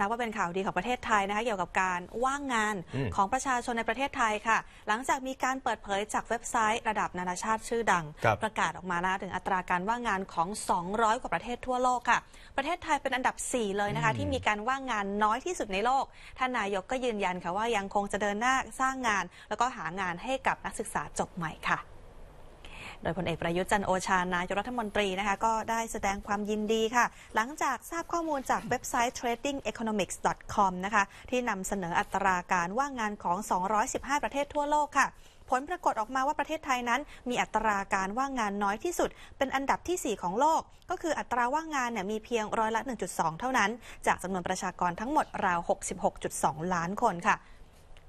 นับว่าเป็นข่าวดีของประเทศไทยนะคะเกี่ยวกับการว่างงานอของประชาชนในประเทศไทยค่ะ หลังจากมีการเปิดเผยจากเว็บไซต์ระดับนานาชาติชื่อดังรประกาศออกมานะถึงอัตราการว่างงานของ 200 กว่าประเทศทั่วโลกค่ะ ประเทศไทยเป็นอันดับ 4 เลยนะคะ ที่มีการว่างงานน้อยที่สุดในโลกท่านนายกก็ยืนยันค่ะว่ายังคงจะเดินหน้าสร้างงาน แล้วก็หางานให้กับนักศึกษาจบใหม่ค่ะ โดยพลเอกประยุทธ์จันโอชานายกรัฐมนตรีนะคะก็ได้แสดงความยินดีค่ะ หลังจากทราบข้อมูลจากเว็บไซต์ tradingeconomics.com นะคะที่นำเสนออัตราการว่างงานของ 215 ประเทศทั่วโลกค่ะผลปรากฏออกมาว่าประเทศไทยนั้น มีอัตราการว่างงานน้อยที่สุด เป็นอันดับทีสี่4 ของโลก ก็คืออัตราว่างงานเนี่ยมีเพียงร้อยละ 1.2 เท่านั้น จากจำนวนประชากรทั้งหมดราว 66.2 ล้านคนค่ะ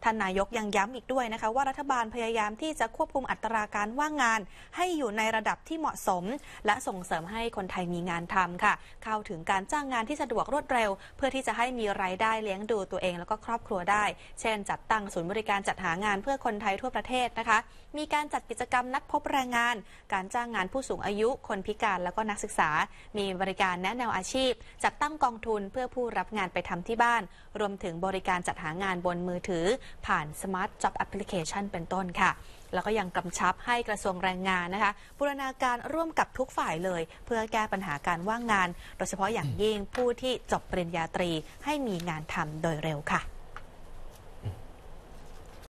ท่านนายกยังย้ำอีกด้วยนะคะ ว่ารัฐบาลพยายามที่จะควบคุมอัตราการว่างงาน ให้อยู่ในระดับที่เหมาะสม และส่งเสริมให้คนไทยมีงานทำค่ะ เข้าถึงการจ้างงานที่สะดวกรวดเร็ว เพื่อที่จะให้มีรายได้เลี้ยงดูตัวเองแล้วก็ครอบครัวได้ เช่น จัดตั้งศูนย์บริการจัดหางานเพื่อคนไทยทั่วประเทศนะคะ มีการจัดกิจกรรมนัดพบแรงงาน การจ้างงานผู้สูงอายุ คนพิการแล้วก็นักศึกษา มีบริการแนะแนวอาชีพ จัดตั้งกองทุนเพื่อผู้รับงานไปทำที่บ้าน รวมถึงบริการจัดหางานบนมือถือผ่าน Smart Job Application เป็นต้นค่ะ แล้วก็ยังกำชับให้กระทรวงแรงงานนะคะบูรณาการร่วมกับทุกฝ่ายเลย เพื่อแก้ปัญหาการว่างงาน โดยเฉพาะอย่างยิ่งผู้ที่จบปริญญาตรีให้มีงานทำโดยเร็วค่ะ